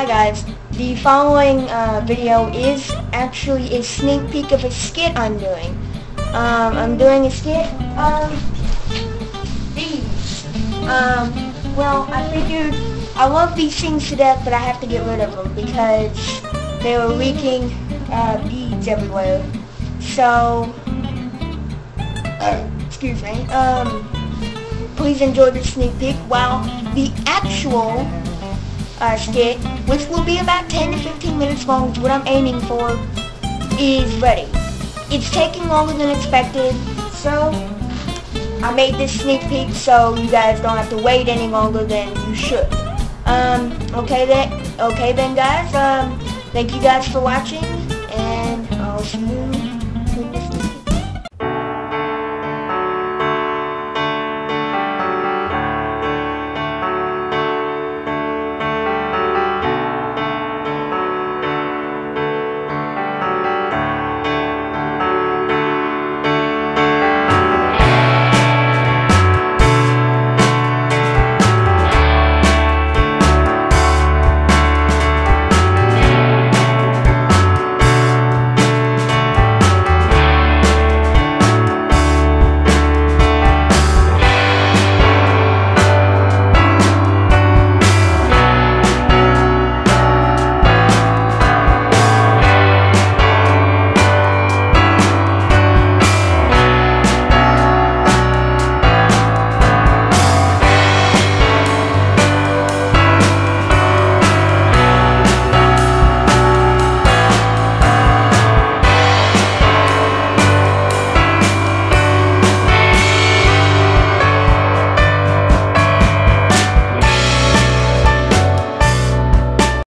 Hi guys, the following uh, video is actually a sneak peek of a skit I'm doing. Um, I'm doing a skit, um, these. Um, well, I figured I love these things to death, but I have to get rid of them because they were leaking uh, beads everywhere. So, excuse me, um, please enjoy the sneak peek while the actual uh, skit, which will be about 10 to 15 minutes long, what I'm aiming for, is ready. It's taking longer than expected, so I made this sneak peek so you guys don't have to wait any longer than you should. Um, okay then, okay then guys, um, thank you guys for watching, and I'll see you